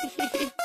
フフフ。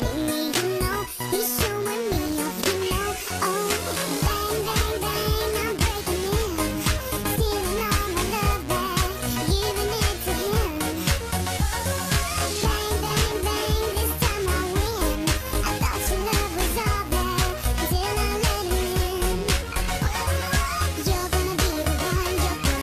你